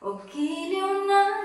occhili un nariz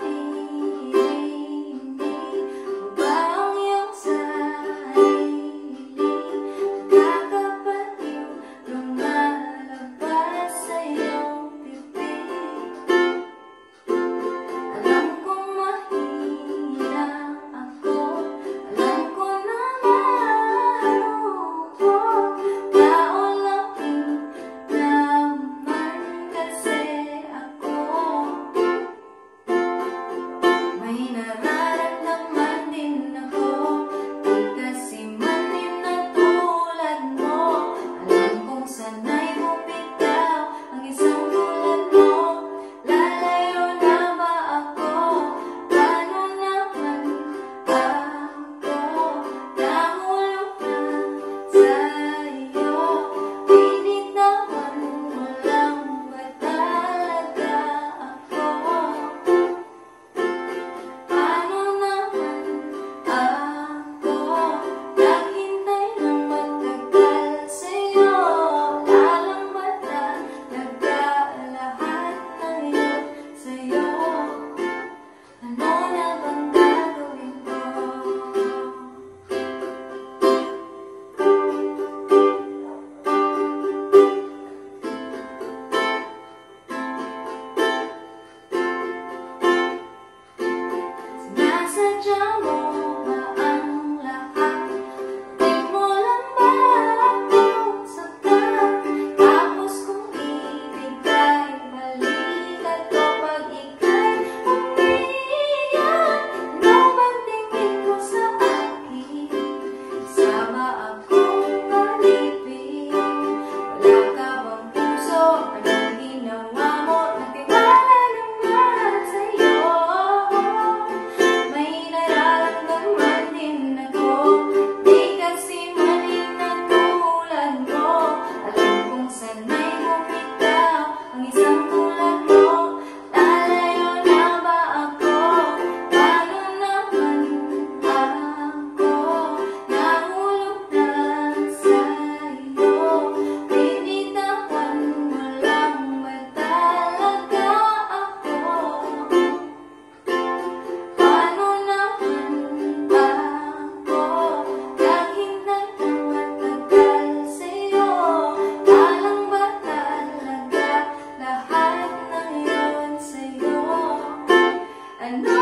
and